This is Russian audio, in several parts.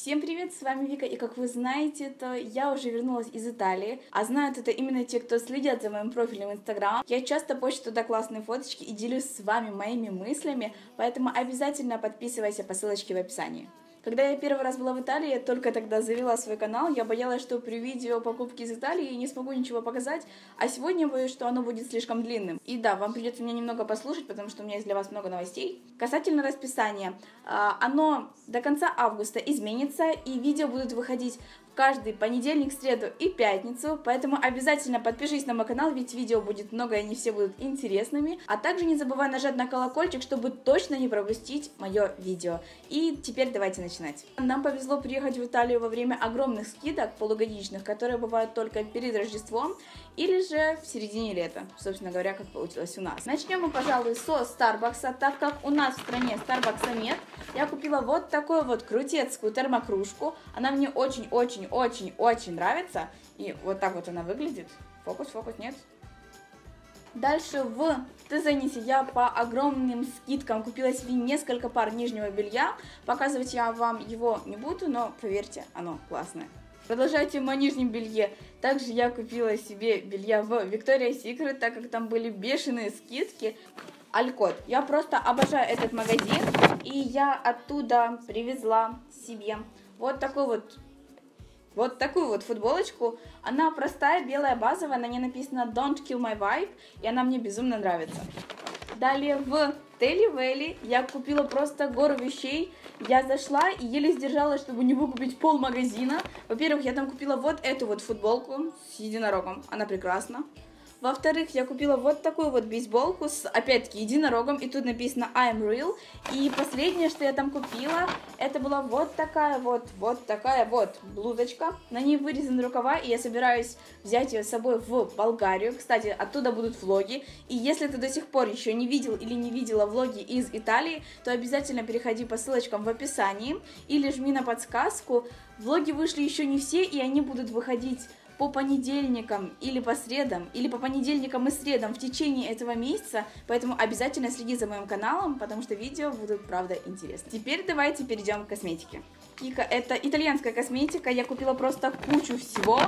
Всем привет, с вами Вика, и как вы знаете, то я уже вернулась из Италии, а знают это именно те, кто следят за моим профилем в Инстаграм. Я часто пощу туда классные фоточки и делюсь с вами моими мыслями, поэтому обязательно подписывайся по ссылочке в описании. Когда я первый раз была в Италии, я только тогда завела свой канал, я боялась, что при видео покупки из Италии не смогу ничего показать, а сегодня боюсь, что оно будет слишком длинным. И да, вам придется меня немного послушать, потому что у меня есть для вас много новостей. Касательно расписания, а, оно до конца августа изменится, и видео будут выходить каждый понедельник, среду и пятницу, поэтому обязательно подпишись на мой канал, ведь видео будет много и они все будут интересными, а также не забывай нажать на колокольчик, чтобы точно не пропустить мое видео. И теперь давайте начинать. Нам повезло приехать в Италию во время огромных скидок полугодичных, которые бывают только перед Рождеством или же в середине лета, собственно говоря, как получилось у нас. Начнем мы, пожалуй, со Старбакса, так как у нас в стране Старбакса нет, я купила вот такую вот крутецкую термокружку, она мне очень-очень очень-очень нравится. И вот так вот она выглядит. Фокус, фокус, нет. Дальше в Тезенисе я по огромным скидкам купила себе несколько пар нижнего белья. Показывать я вам его не буду, но поверьте, оно классное. Продолжаю тему о нижнем белье. Также я купила себе белья в Victoria's Secret, так как там были бешеные скидки. Алькот. Я просто обожаю этот магазин, и я оттуда привезла себе вот такой вот вот такую вот футболочку. Она простая, белая, базовая, на ней написано Don't Kill My Vibe, и она мне безумно нравится. Далее в Телли Вэлли я купила просто гору вещей. Я зашла и еле сдержалась, чтобы не выкупить пол магазина. Во-первых, я там купила вот эту вот футболку с единорогом. Она прекрасна. Во-вторых, я купила вот такую вот бейсболку с, опять-таки, единорогом, и тут написано I'm real. И последнее, что я там купила, это была вот такая вот, вот такая вот блузочка. На ней вырезаны рукава, и я собираюсь взять ее с собой в Болгарию. Кстати, оттуда будут влоги. И если ты до сих пор еще не видел или не видела влоги из Италии, то обязательно переходи по ссылочкам в описании или жми на подсказку. Влоги вышли еще не все, и они будут выходить по понедельникам или по средам, или по понедельникам и средам в течение этого месяца, поэтому обязательно следи за моим каналом, потому что видео будут, правда, интересны. Теперь давайте перейдем к косметике. Кика это итальянская косметика, я купила просто кучу всего.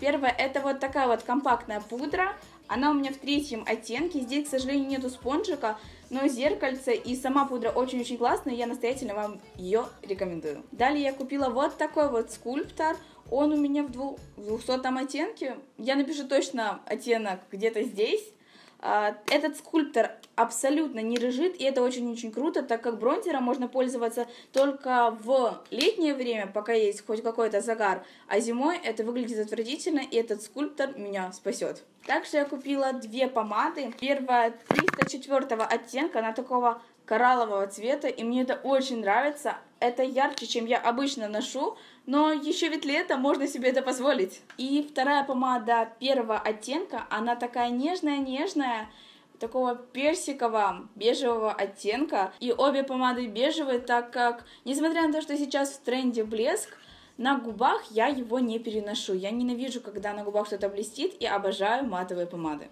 Первое, это вот такая вот компактная пудра, она у меня в третьем оттенке, здесь, к сожалению, нету спонжика, но зеркальце и сама пудра очень-очень классная, я настоятельно вам ее рекомендую. Далее я купила вот такой вот скульптор, он у меня в, дву... в 200 оттенке. Я напишу точно оттенок где-то здесь. А, этот скульптор абсолютно не рыжит, и это очень-очень круто, так как бронзером можно пользоваться только в летнее время, пока есть хоть какой-то загар, а зимой это выглядит отвратительно, и этот скульптор меня спасет. Также я купила две помады. Первая 304 оттенка, она такого кораллового цвета, и мне это очень нравится. Это ярче, чем я обычно ношу, но еще ведь лето, можно себе это позволить. И вторая помада первого оттенка, она такая нежная-нежная, такого персикового бежевого оттенка. И обе помады бежевые, так как, несмотря на то, что сейчас в тренде блеск, на губах я его не переношу. Я ненавижу, когда на губах что-то блестит, и обожаю матовые помады.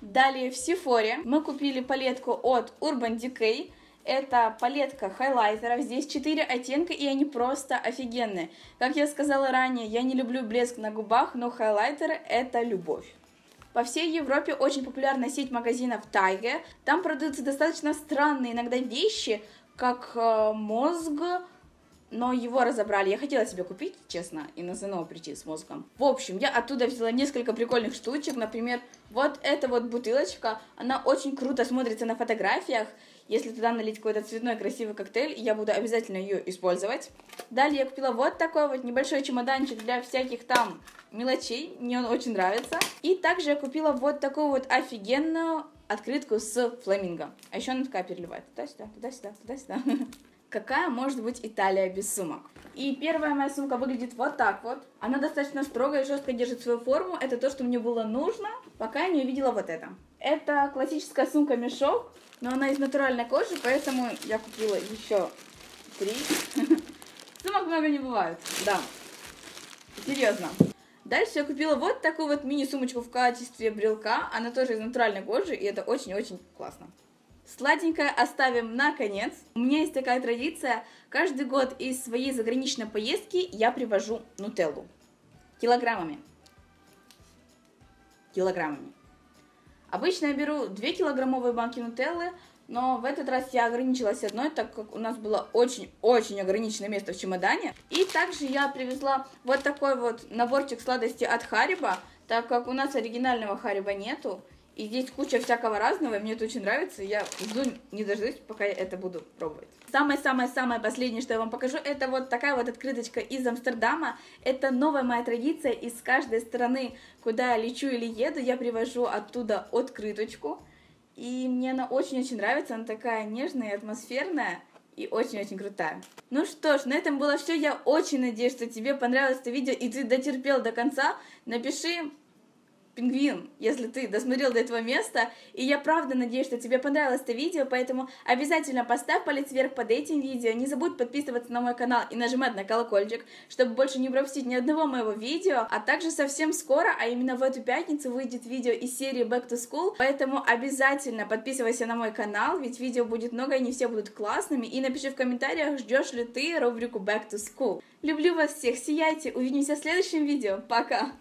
Далее в Сифоре мы купили палетку от Urban Decay. Это палетка хайлайтеров. Здесь 4 оттенка, и они просто офигенные. Как я сказала ранее, я не люблю блеск на губах, но хайлайтеры — это любовь. По всей Европе очень популярна сеть магазинов Тайге. Там продаются достаточно странные иногда вещи, как э, мозг, но его разобрали. Я хотела себе купить, честно, и на ЗНО прийти с мозгом. В общем, я оттуда взяла несколько прикольных штучек. Например, вот эта вот бутылочка, она очень круто смотрится на фотографиях. Если туда налить какой-то цветной красивый коктейль, я буду обязательно ее использовать. Далее я купила вот такой вот небольшой чемоданчик для всяких там мелочей. Мне он очень нравится. И также я купила вот такую вот офигенную открытку с фламинго. А еще она такая переливает. Туда-сюда, туда-сюда, туда-сюда. Какая может быть Италия без сумок? И первая моя сумка выглядит вот так вот. Она достаточно строго и жестко держит свою форму. Это то, что мне было нужно, пока я не увидела вот это. Это классическая сумка-мешок, но она из натуральной кожи, поэтому я купила еще три. Сумок много не бывает, да. Серьезно. Дальше я купила вот такую вот мини-сумочку в качестве брелка. Она тоже из натуральной кожи, и это очень-очень классно. Сладенькое оставим на конец. У меня есть такая традиция. Каждый год из своей заграничной поездки я привожу нутеллу. Килограммами. Килограммами. Обычно я беру 2 килограммовые банки нутеллы, но в этот раз я ограничилась одной, так как у нас было очень-очень ограниченное место в чемодане. И также я привезла вот такой вот наборчик сладостей от Хариба, так как у нас оригинального Хариба нету. И здесь куча всякого разного, и мне это очень нравится. Я жду, не дождусь, пока я это буду пробовать. Самое-самое-самое последнее, что я вам покажу, это вот такая вот открыточка из Амстердама. Это новая моя традиция. Из каждой страны, куда я лечу или еду, я привожу оттуда открыточку. И мне она очень-очень нравится. Она такая нежная и атмосферная и очень-очень крутая. Ну что ж, на этом было все. Я очень надеюсь, что тебе понравилось это видео и ты дотерпел до конца. Напиши пингвин, если ты досмотрел до этого места. И я правда надеюсь, что тебе понравилось это видео, поэтому обязательно поставь палец вверх под этим видео. Не забудь подписываться на мой канал и нажимать на колокольчик, чтобы больше не пропустить ни одного моего видео. А также совсем скоро, а именно в эту пятницу, выйдет видео из серии Back to School. Поэтому обязательно подписывайся на мой канал, ведь видео будет много и не все будут классными. И напиши в комментариях, ждешь ли ты рубрику Back to School. Люблю вас всех, сияйте, увидимся в следующем видео. Пока!